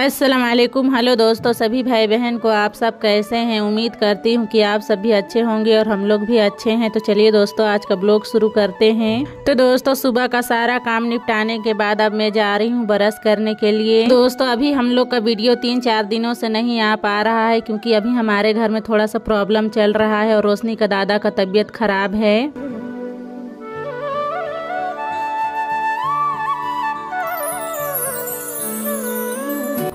अस्सलाम वालेकुम हेलो दोस्तों, सभी भाई बहन को आप सब कैसे हैं? उम्मीद करती हूँ कि आप सब भी अच्छे होंगे और हम लोग भी अच्छे हैं। तो चलिए दोस्तों, आज का ब्लॉग शुरू करते हैं। तो दोस्तों, सुबह का सारा काम निपटाने के बाद अब मैं जा रही हूँ ब्रश करने के लिए। दोस्तों, अभी हम लोग का वीडियो तीन चार दिनों से नहीं आ पा रहा है क्योंकि अभी हमारे घर में थोड़ा सा प्रॉब्लम चल रहा है और रोशनी का दादा का तबीयत खराब है।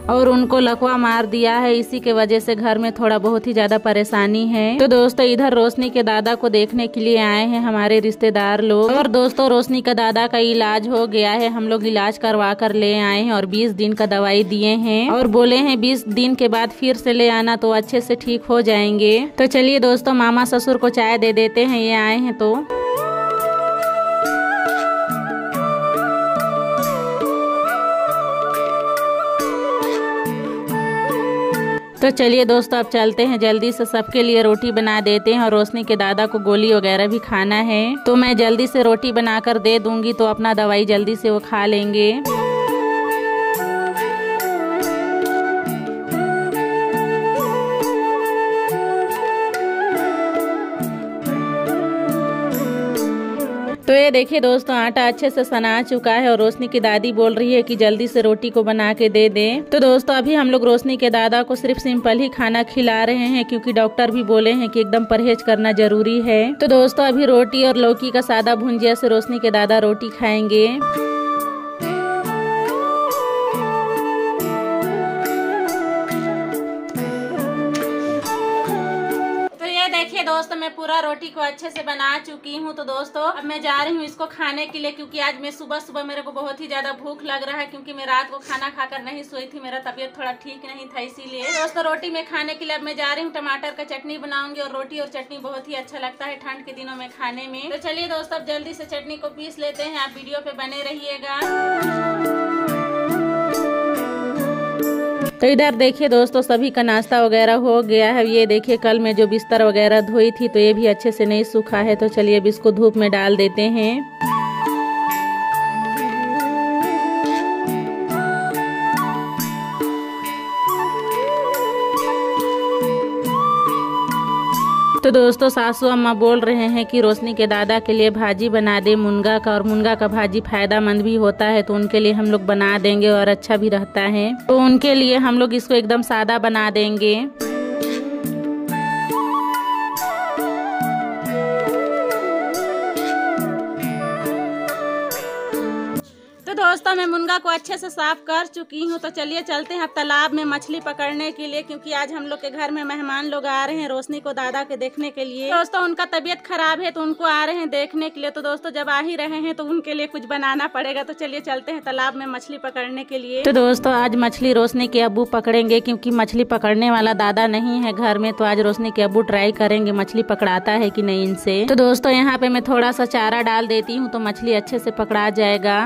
और उनको लकवा मार दिया है। इसी के वजह से घर में थोड़ा बहुत ही ज़्यादा परेशानी है। तो दोस्तों, इधर रोशनी के दादा को देखने के लिए आए हैं हमारे रिश्तेदार लोग। और दोस्तों, रोशनी का दादा का इलाज हो गया है। हम लोग इलाज करवा कर ले आए हैं और 20 दिन का दवाई दिए हैं। और बोले हैं 20 दिन के बाद फिर से ले आना तो अच्छे से ठीक हो जाएँगे। तो चलिए दोस्तों, मामा ससुर को चाय दे देते हैं। ये आए हैं तो तो चलिए दोस्तों, अब चलते हैं। जल्दी से सबके लिए रोटी बना देते हैं और रोशनी के दादा को गोली वगैरह भी खाना है। तो मैं जल्दी से रोटी बनाकर दे दूँगी तो अपना दवाई जल्दी से वो खा लेंगे। तो ये देखिए दोस्तों, आटा अच्छे से सना चुका है और रोशनी की दादी बोल रही है कि जल्दी से रोटी को बना के दे दें। तो दोस्तों, अभी हम लोग रोशनी के दादा को सिर्फ़ सिंपल ही खाना खिला रहे हैं क्योंकि डॉक्टर भी बोले हैं कि एकदम परहेज करना ज़रूरी है। तो दोस्तों, अभी रोटी और लौकी का सादा भुंजिया से रोशनी के दादा रोटी खाएँगे। देखिए दोस्तों, मैं पूरा रोटी को अच्छे से बना चुकी हूँ। तो दोस्तों, अब मैं जा रही हूँ इसको खाने के लिए, क्योंकि आज मैं सुबह सुबह मेरे को बहुत ही ज़्यादा भूख लग रहा है, क्योंकि मैं रात को खाना खाकर नहीं सोई थी, मेरा तबीयत थोड़ा ठीक नहीं था इसीलिए। दोस्तों, रोटी में खाने के लिए अब मैं जा रही हूँ। टमाटर का चटनी बनाऊँगी और रोटी और चटनी बहुत ही अच्छा लगता है ठंड के दिनों में खाने में। तो चलिए दोस्तों, अब जल्दी से चटनी को पीस लेते हैं। आप वीडियो पे बने रहिएगा। तो इधर देखिए दोस्तों, सभी का नाश्ता वगैरह हो गया है। ये देखिए, कल मैं जो बिस्तर वगैरह धोई थी तो ये भी अच्छे से नहीं सूखा है। तो चलिए अब इसको धूप में डाल देते हैं। तो दोस्तों, सासू अम्मा बोल रहे हैं कि रोशनी के दादा के लिए भाजी बना दे, मुनगा का, और मुनगा का भाजी फ़ायदेमंद भी होता है तो उनके लिए हम लोग बना देंगे और अच्छा भी रहता है। तो उनके लिए हम लोग इसको एकदम सादा बना देंगे। दोस्तों मैं मुनगा को अच्छे से साफ़ कर चुकी हूँ तो चलिए चलते हैं अब तालाब में मछली पकड़ने के लिए, क्योंकि आज हम लोग के घर में मेहमान लोग आ रहे हैं रोशनी को दादा के देखने के लिए। दोस्तों, उनका तबीयत खराब है तो उनको आ रहे हैं देखने के लिए तो दोस्तों, जब आ ही रहे हैं तो उनके लिए कुछ बनाना पड़ेगा तो चलिए चलते हैं तालाब में मछली पकड़ने के लिए। तो दोस्तों, आज मछली रोशनी के अबू पकड़ेंगे, क्योंकि मछली पकड़ने वाला दादा नहीं है घर में तो आज रोशनी के अबू ट्राई करेंगे, मछली पकड़ाता है की नहीं इनसे। तो दोस्तों, यहाँ पे मैं थोड़ा सा चारा डाल देती हूँ तो मछली अच्छे से पकड़ा जाएगा।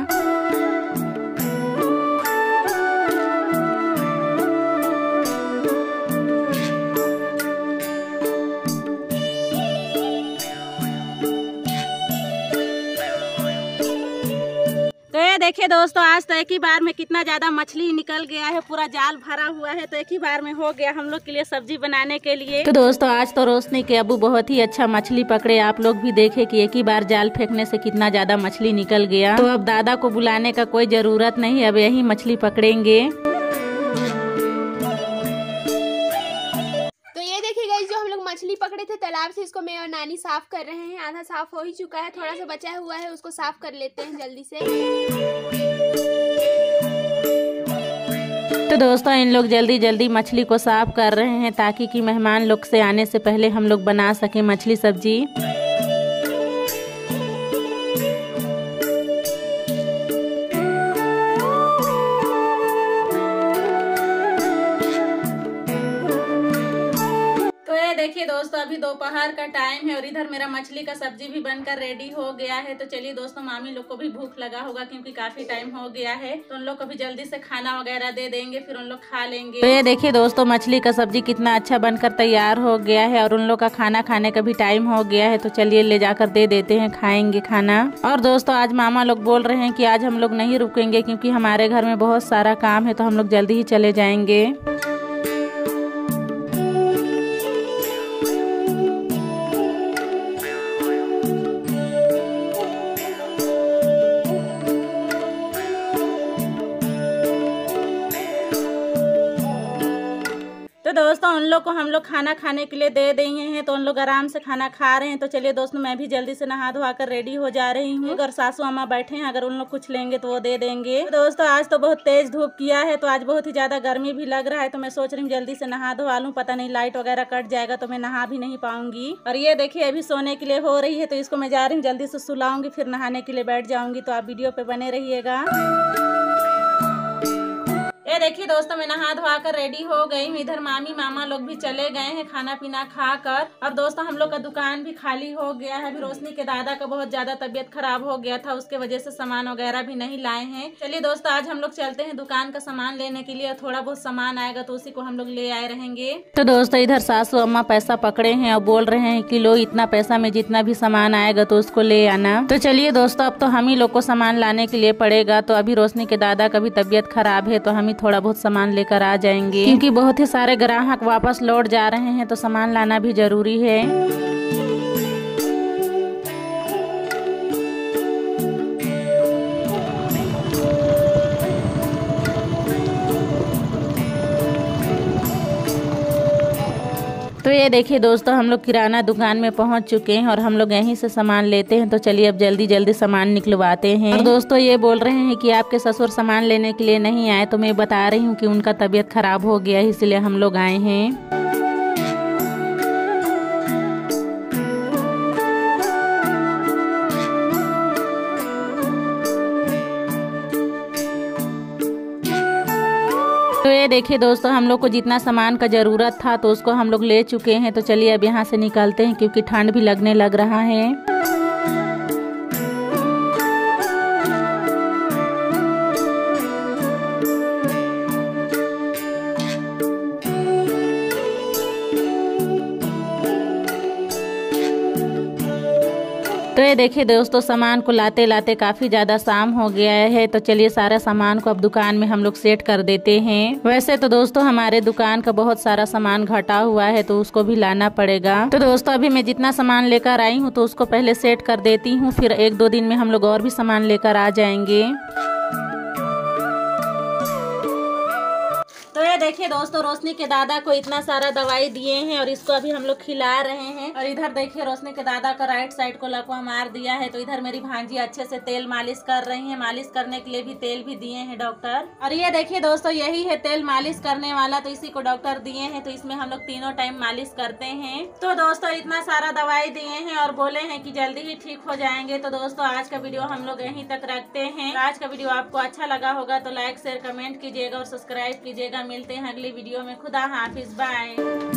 देखिए दोस्तों, आज तो एक ही बार में कितना ज़्यादा मछली निकल गया है, पूरा जाल भरा हुआ है तो एक ही बार में हो गया हम लोग के लिए सब्ज़ी बनाने के लिए। तो दोस्तों, आज तो रोशनी के अबू बहुत ही अच्छा मछली पकड़े। आप लोग भी देखे कि एक ही बार जाल फेंकने से कितना ज़्यादा मछली निकल गया। तो अब दादा को बुलाने का कोई ज़रूरत नहीं, अब यही मछली पकड़ेंगे। पकड़े थे तालाब से, इसको मैं और नानी साफ़ कर रहे हैं। आधा साफ़ हो ही चुका है, थोड़ा सा बचा हुआ है, उसको साफ़ कर लेते हैं जल्दी से। तो दोस्तों, इन लोग जल्दी जल्दी मछली को साफ़ कर रहे हैं ताकि कि मेहमान लोग से आने से पहले हम लोग बना सके मछली सब्ज़ी। दोस्तों, अभी दोपहर का टाइम है और इधर मेरा मछली का सब्ज़ी भी बनकर रेडी हो गया है। तो चलिए दोस्तों, मामी लोग को भी भूख लगा होगा क्योंकि काफ़ी टाइम हो गया है। तो उन लोग को भी जल्दी से खाना वगैरह दे देंगे, फिर उन लोग खा लेंगे। तो ये देखिए दोस्तों, मछली का सब्ज़ी कितना अच्छा बनकर तैयार हो गया है और उन लोग का खाना खाने का भी टाइम हो गया है। तो चलिए ले जाकर दे देते हैं, खाएँगे खाना। और दोस्तों, आज मामा लोग बोल रहे हैं की आज हम लोग नहीं रुकेंगे क्यूँकी हमारे घर में बहुत सारा काम है तो हम लोग जल्दी ही चले जाएँगे। तो दोस्तों उन लोग को हम लोग खाना खाने के लिए दे दिए हैं तो उन लोग आराम से खाना खा रहे हैं। तो चलिए दोस्तों मैं भी जल्दी से नहा धोवा कर रेडी हो जा रही हूँ। अगर सासू अम्मा बैठे हैं अगर उन लोग कुछ लेंगे तो वो दे देंगे। तो दोस्तों आज तो बहुत तेज धूप किया है तो आज बहुत ही ज़्यादा गर्मी भी लग रहा है तो मैं सोच रही हूँ जल्दी से नहा धोवा लूँ। पता नहीं लाइट वगैरह कट जाएगा तो मैं नहा भी नहीं पाऊँगी। और ये देखिए अभी सोने के लिए हो रही है तो इसको मैं जा रही हूँ जल्दी से सुलाऊँगी फिर नहाने के लिए बैठ जाऊँगी। तो आप वीडियो पे बने रहिएगा। देखिए दोस्तों मैं नहा धोवा कर रेडी हो गई हूँ। इधर मामी, मामा लोग भी चले गए हैं खाना पीना खा कर और दोस्तों, हम लोग का दुकान भी खाली हो गया है। अभी रोशनी के दादा का बहुत ज़्यादा तबियत खराब हो गया था, उसके वजह से सामान वगैरह भी नहीं लाए हैं। चलिए दोस्तों, आज हम लोग चलते हैं दुकान का सामान लेने के लिए। थोड़ा बहुत सामान आएगा तो उसी को हम लोग ले आए रहेंगे। तो दोस्तों, इधर सासू, अम्मा पैसा पकड़े हैं और बोल रहे हैं कि, लो, इतना पैसा में जितना भी सामान आएगा तो उसको ले आना। तो चलिए दोस्तों, अब तो हम ही लोग को सामान लाने के लिए पड़ेगा। तो अभी रोशनी के दादा का भी तबियत खराब है तो हम ही थोड़ा बहुत सामान लेकर आ जाएँगे। क्योंकि बहुत ही सारे ग्राहक वापस लौट जा रहे हैं तो सामान लाना भी ज़रूरी है। तो ये देखिए दोस्तों, हम लोग किराना दुकान में पहुँच चुके हैं और हम लोग यहीं से सामान लेते हैं। तो चलिए अब जल्दी जल्दी सामान निकलवाते हैं। और दोस्तों, ये बोल रहे हैं कि आपके ससुर सामान लेने के लिए नहीं आए तो मैं बता रही हूँ कि उनका तबीयत खराब हो गया, इसलिए हम लोग आए हैं। तो ये देखिए दोस्तों, हम लोग को जितना सामान का ज़रूरत था तो उसको हम लोग ले चुके हैं। तो चलिए अब यहाँ से निकलते हैं क्योंकि ठंड भी लगने लग रहा है। तो ये देखिए दोस्तों, सामान को लाते लाते काफ़ी ज़्यादा शाम हो गया है। तो चलिए सारा सामान को अब दुकान में हम लोग सेट कर देते हैं। वैसे तो दोस्तों, हमारे दुकान का बहुत सारा सामान घटा हुआ है तो उसको भी लाना पड़ेगा। तो दोस्तों, अभी मैं जितना सामान लेकर आई हूँ तो उसको पहले सेट कर देती हूँ, फिर एक दो दिन में हम लोग और भी सामान लेकर आ जाएँगे। देखिए दोस्तों, रोशनी के दादा को इतना सारा दवाई दिए हैं और इसको अभी हम लोग खिला रहे हैं। और इधर देखिए, रोशनी के दादा का राइट साइड को लकवा मार दिया है। तो इधर मेरी भांजी अच्छे से तेल मालिश कर रही है। मालिश करने के लिए भी तेल भी दिए हैं डॉक्टर और ये देखिए दोस्तों, यही है तेल मालिश करने वाला। तो इसी को डॉक्टर दिए हैं। तो इसमें हम लोग तीनों टाइम मालिश करते हैं। तो दोस्तों, इतना सारा दवाई दिए हैं और बोले हैं कि जल्दी ही ठीक हो जाएँगे। तो दोस्तों, आज का वीडियो हम लोग यहीं तक रखते हैं। आज का वीडियो आपको अच्छा लगा होगा तो लाइक शेयर कमेंट कीजिएगा और सब्सक्राइब कीजिएगा। मिलते हैं अगली वीडियो में। खुदा हाफिज बाय